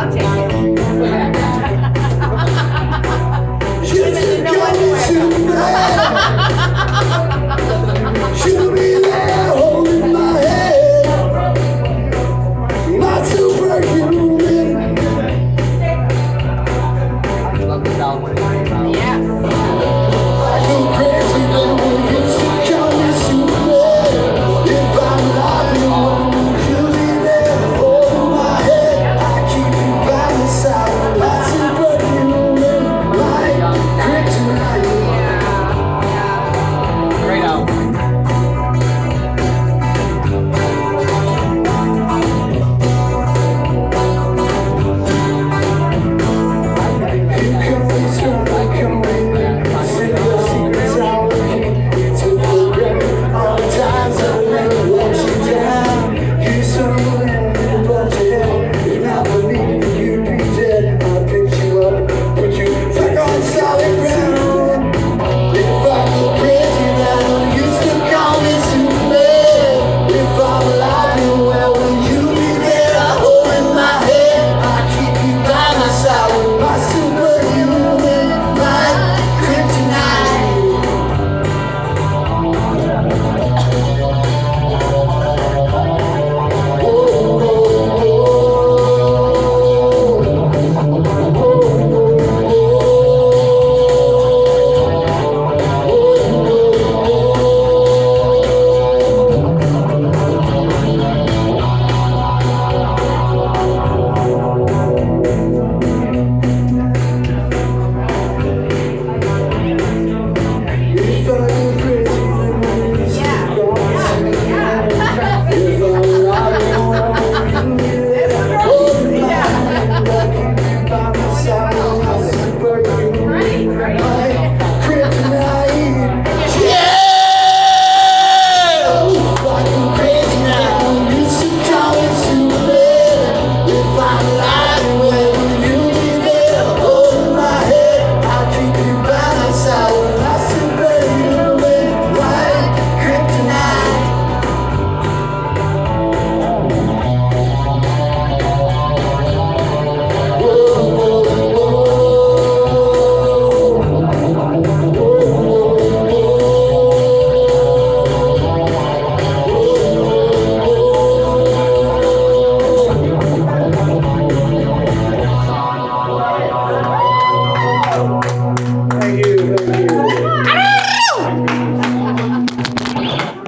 了解